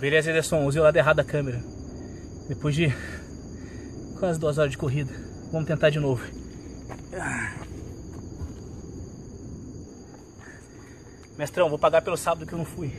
Beleza, Ederson, usei o lado errado da câmera. Depois de quase duas horas de corrida. Vamos tentar de novo. Mestrão, vou pagar pelo sábado que eu não fui.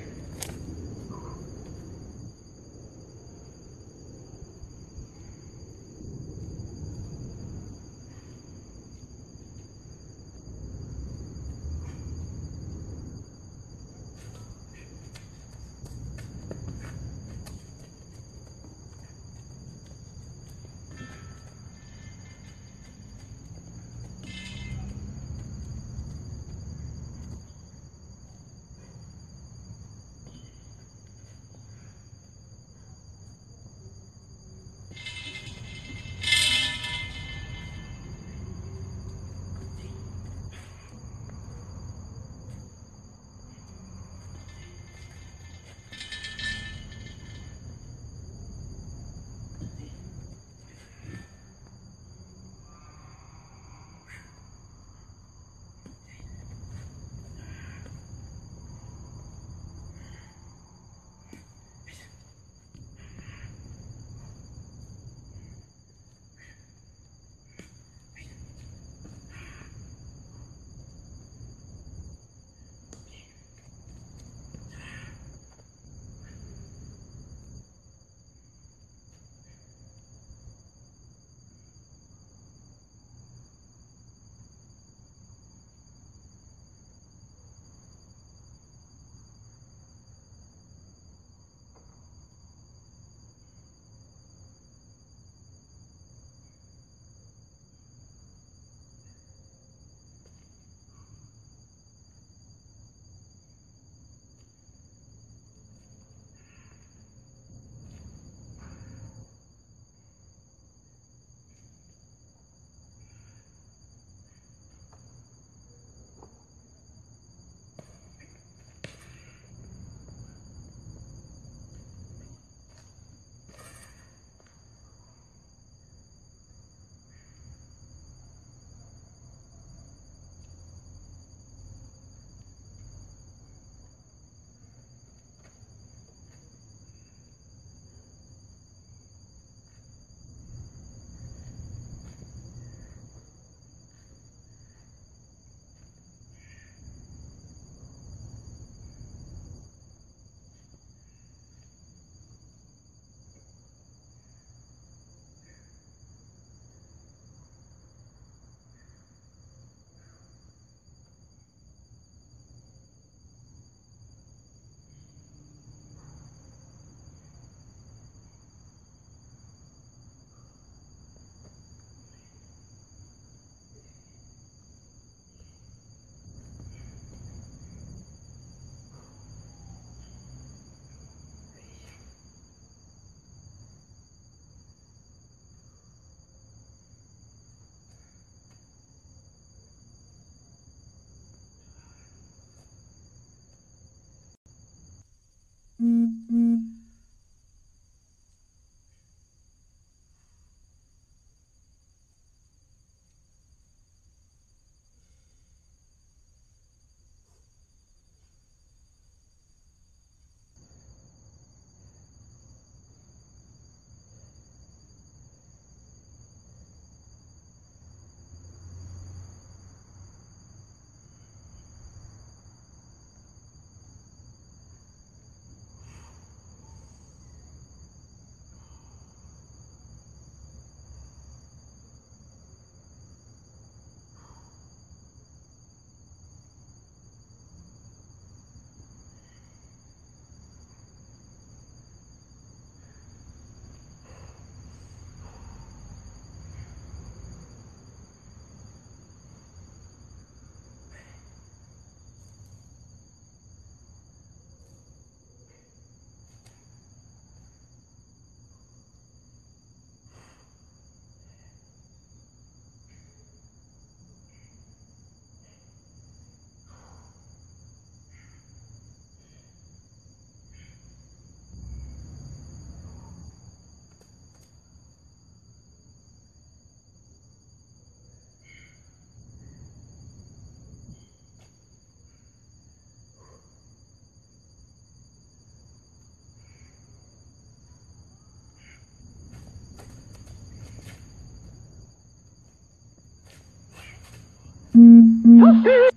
Você